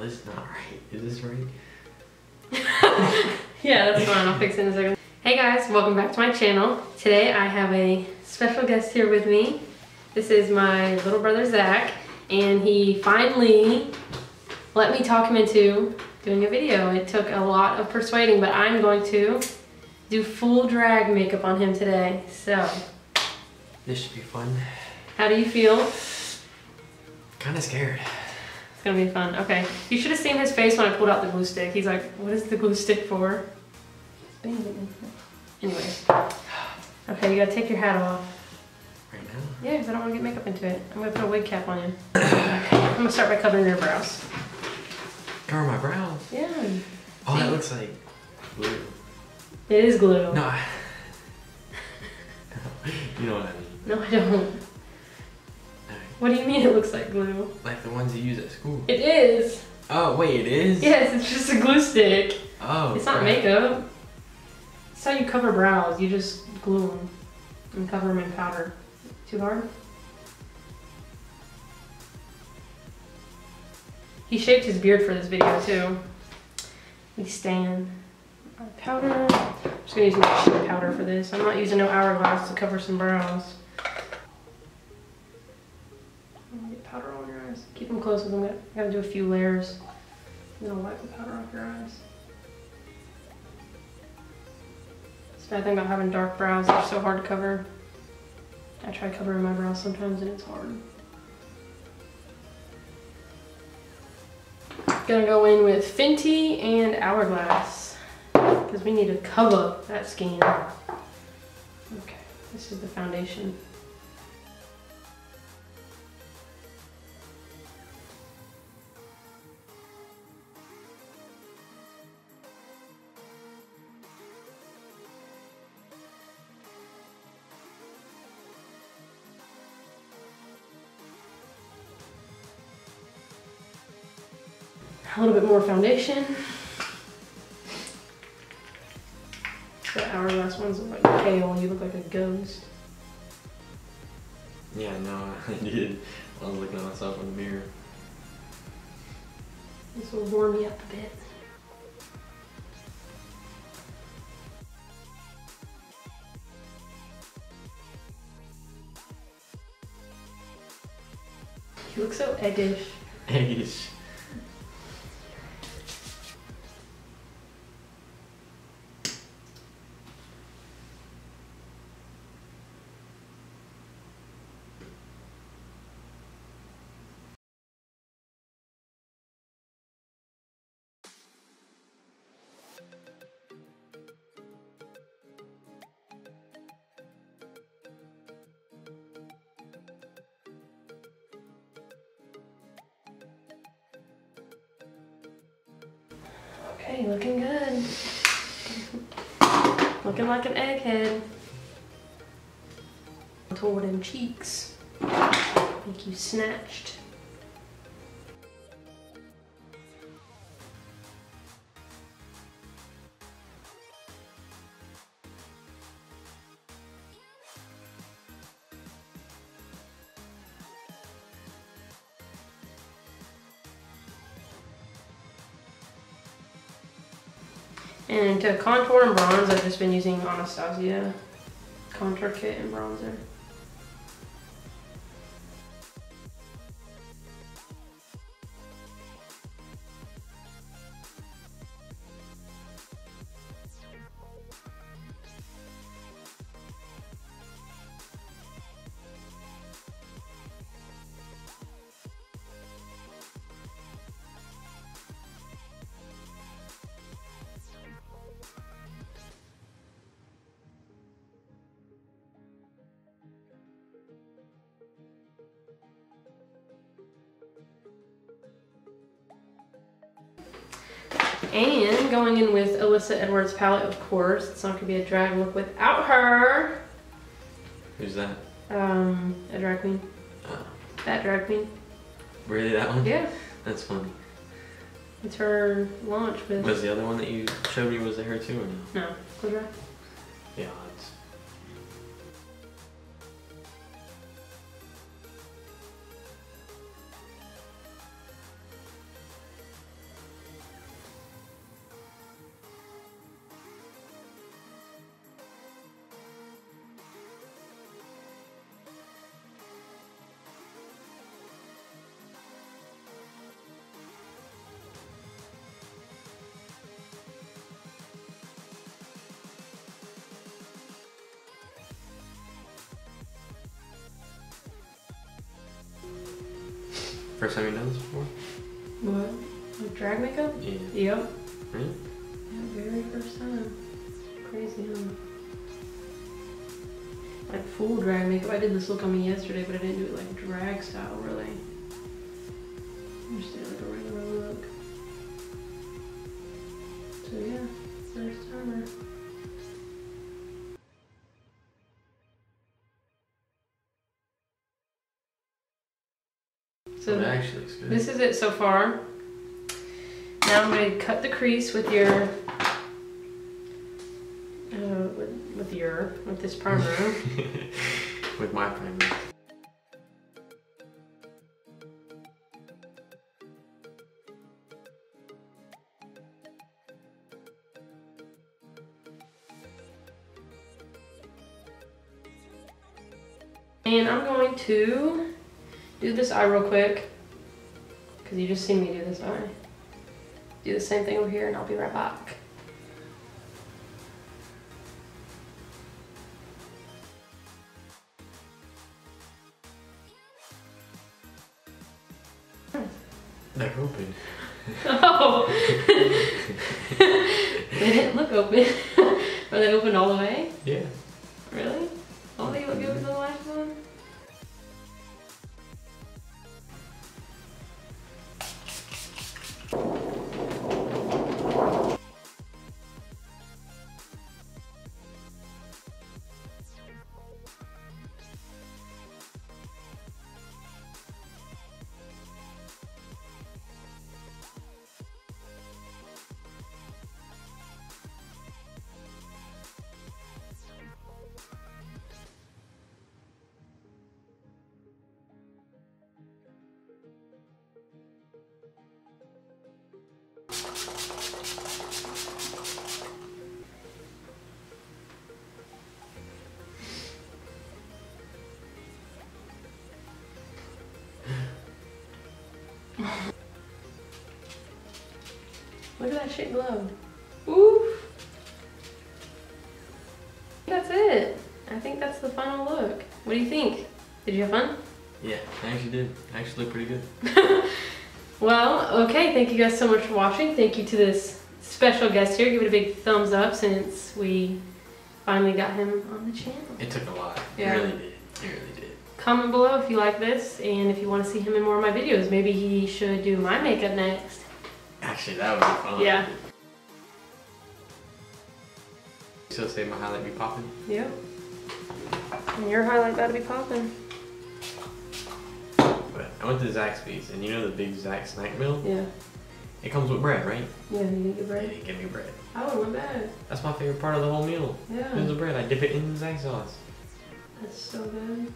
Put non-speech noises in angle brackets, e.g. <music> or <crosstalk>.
This is not right. Is this right? <laughs> Yeah, that's fine. I'll fix it in a second. Hey guys, welcome back to my channel. Today I have a special guest here with me. This is my little brother Zach, and he finally let me talk him into doing a video. It took a lot of persuading, but I'm going to do full drag makeup on him today. So, This should be fun. how do you feel? Kind of scared. It's gonna be fun. Okay, you should have seen his face when I pulled out the glue stick. He's like, "What is the glue stick for?" Anyway, okay, you gotta take your hat off. Right now? Yeah, because I don't want to get makeup into it. I'm gonna put a wig cap on you. Okay, I'm gonna start by covering your brows. Cover my brows. Yeah, Oh, that looks like glue. it is glue. No, I... <laughs> you know what I mean. No, I don't. What do you mean it looks like glue? Like the ones you use at school. It is. Oh, wait, it is? Yes, it's just a glue stick. Oh, It's not crap. makeup. It's how you cover brows. You just glue them and cover them in powder. Too hard? He shaved his beard for this video too. We stand powder. I'm just gonna use my powder for this. I'm not using no hourglass to cover some brows. I gotta do a few layers. I'll wipe the powder off your eyes. It's the bad thing about having dark brows, they're so hard to cover. I try covering my brows sometimes and it's hard. Gonna go in with Fenty and Hourglass because we need to cover that skin. Okay, this is the foundation. A little bit more foundation. The hourglass ones look like pale. You look like a ghost. Yeah, no, <laughs> I did. I was looking at myself in the mirror. This will warm me up a bit. You look so eggish. Eggish. Okay, looking good. looking like an egghead. Toward them cheeks. Make you snatched. And to contour and bronze, I've just been using Anastasia contour kit and bronzer. And going in with Alyssa Edwards palette, of course. It's not gonna be a drag look without her. Who's that? Um, a drag queen. Oh, That drag queen. really, that one? Yeah, That's funny. it's her launch with. Was the other one that you showed me, was it her too or no? No, First time you've done this before? What? Like drag makeup? Yeah. Yep. Really? Yeah, very first time. Crazy, huh? Like full drag makeup. I did this look on me yesterday, but I didn't do it like drag style, So it actually looks good. this is it so far. Now I'm going to cut the crease with your, uh, with, with your, with this primer. <laughs> With my primer. and I'm going to do this eye real quick. Because you just seen me do this eye. Do the same thing over here and I'll be right back. They're open. <laughs> Oh! <laughs> they didn't look open. <laughs> Are they open all the way? Yeah. Look at that shit glow. Oof. That's it. I think that's the final look. What do you think? Did you have fun? Yeah, I actually did. I actually looked pretty good. <laughs> Well, okay, thank you guys so much for watching. Thank you to this special guest here. Give it a big thumbs up since we finally got him on the channel. It took a lot. Yeah. It really did. It really did. Comment below if you like this and if you want to see him in more of my videos. Maybe he should do my makeup next. Actually, that would be fun. Yeah. So say my highlight be popping. Yep. And your highlight gotta be popping. But I went to Zaxby's, and you know the big Zax snack meal? Yeah. It comes with bread, right? Yeah, you need your bread. didn't give me bread. Oh, not bad. That's my favorite part of the whole meal. Yeah. Is the bread. I dip it in the Zax sauce. That's so good.